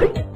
you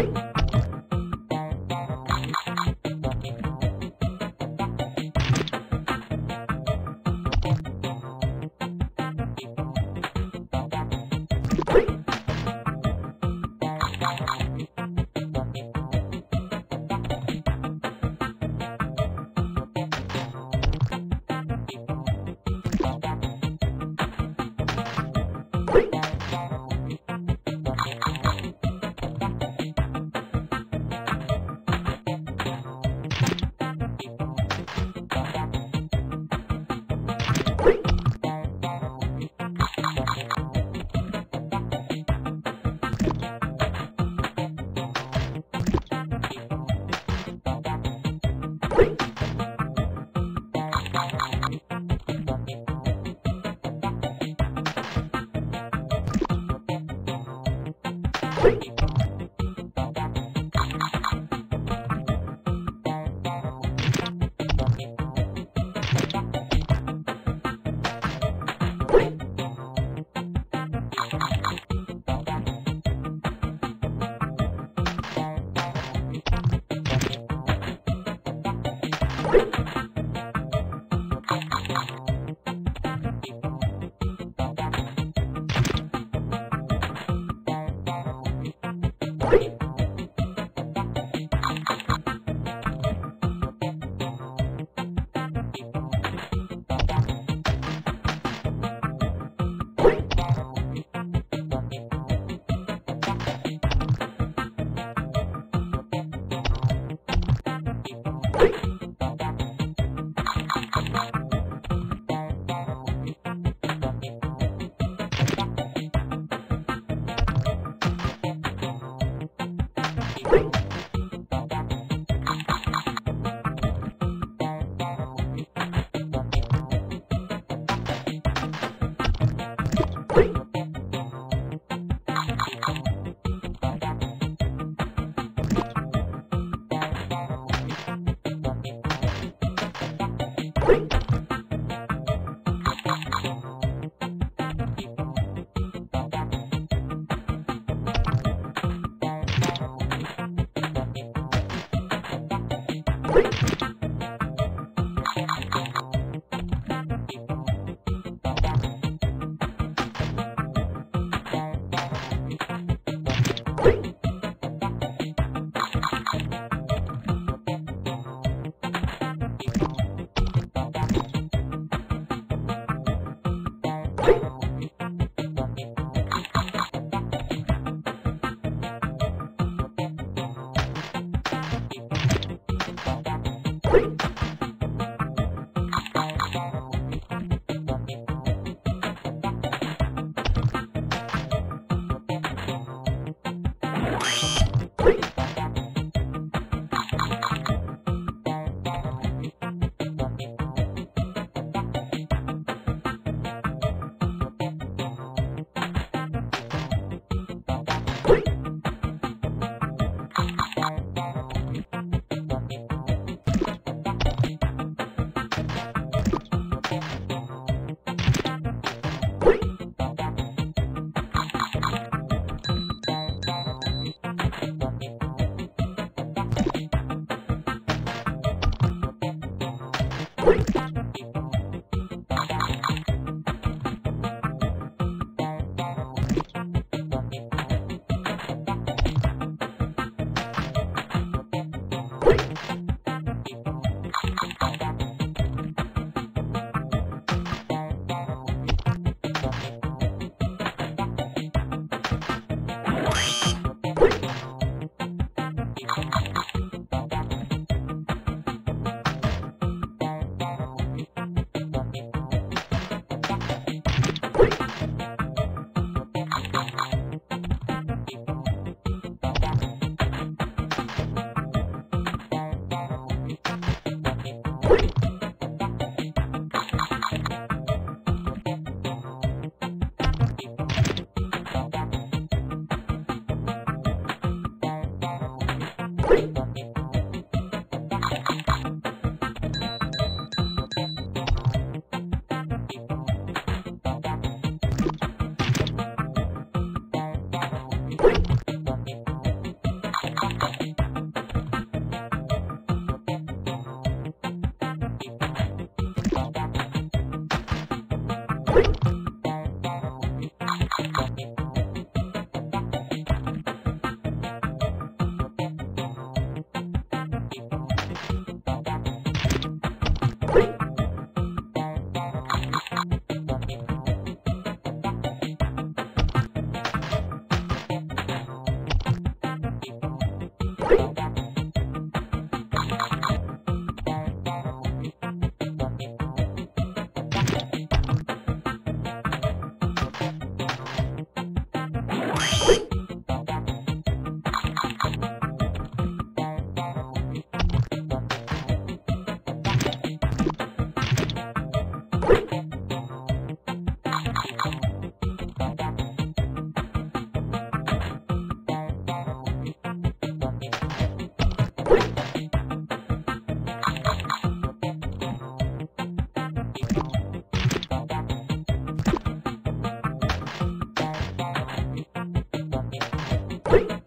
Bye. Thank you. Bye. Bye.